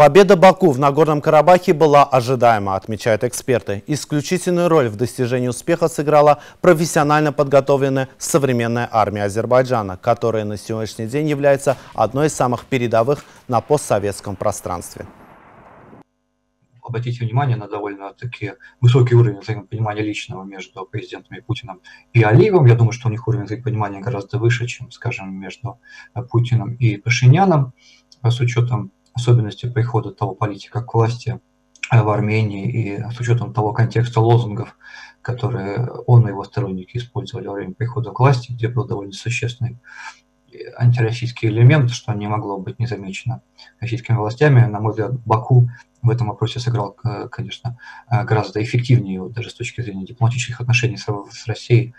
Победа Баку в Нагорном Карабахе была ожидаема, отмечают эксперты. Исключительную роль в достижении успеха сыграла профессионально подготовленная современная армия Азербайджана, которая на сегодняшний день является одной из самых передовых на постсоветском пространстве. Обратите внимание на довольно-таки высокий уровень взаимопонимания личного между президентами Путиным и Алиевым. Я думаю, что у них уровень взаимопонимания гораздо выше, чем, скажем, между Путиным и Пашиняном, с учетом особенности прихода того политика к власти э, в Армении и с учетом того контекста лозунгов, которые он и его сторонники использовали во время прихода к власти, где был довольно существенный антироссийский элемент, что не могло быть незамечено российскими властями. На мой взгляд, Баку в этом вопросе сыграл, э, конечно, э, гораздо эффективнее, даже с точки зрения дипломатических отношений с Россией,